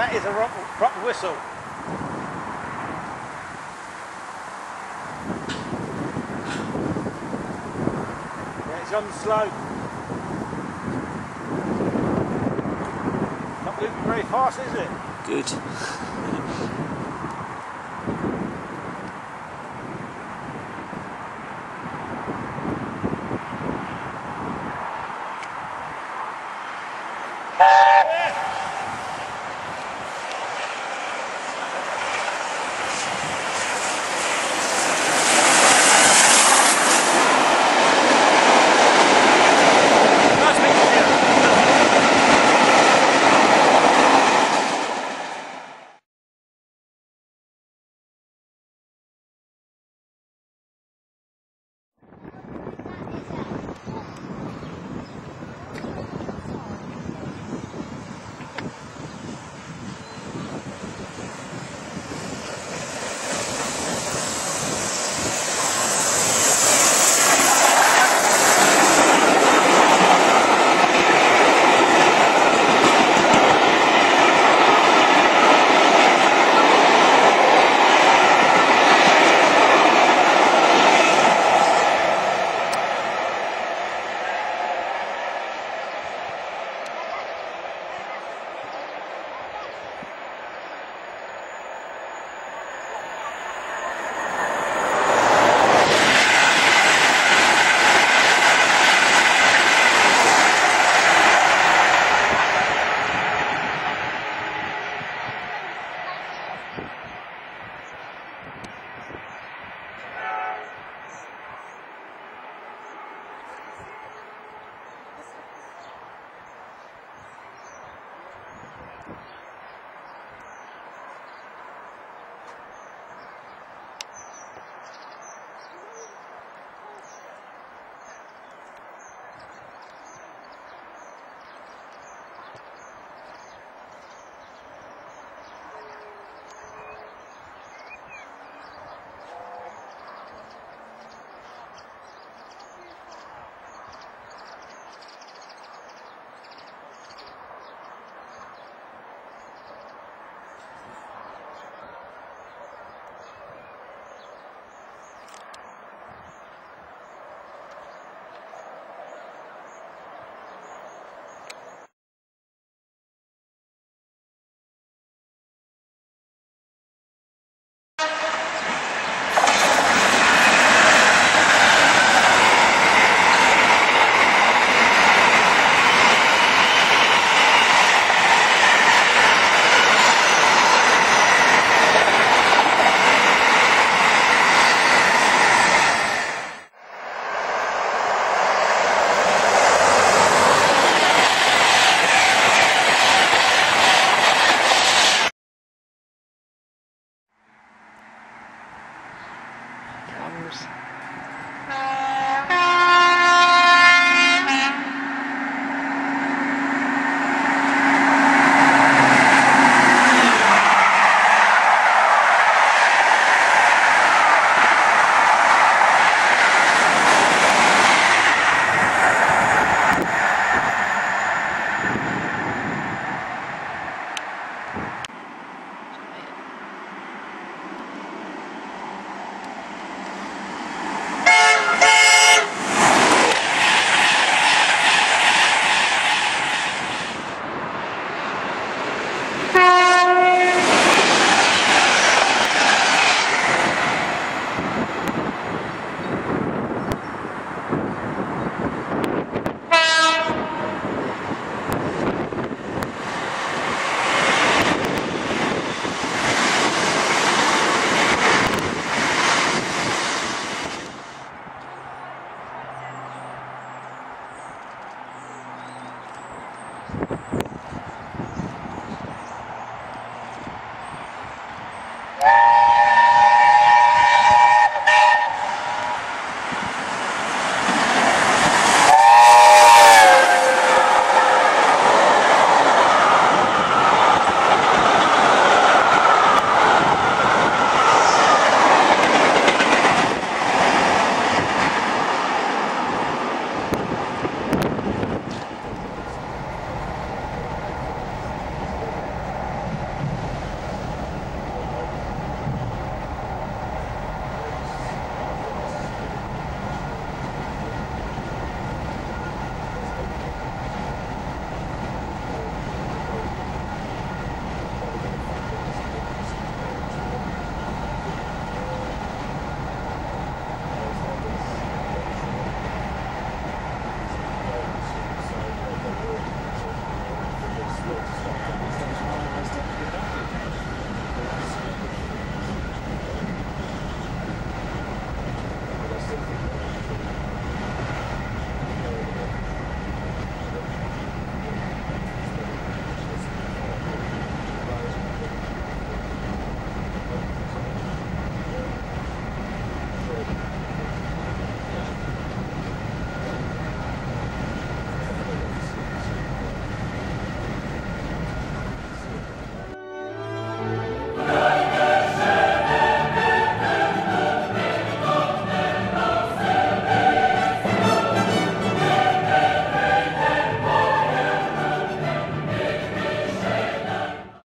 That is a proper, whistle. Yeah, it's on the slope. Not moving very fast, is it? Good.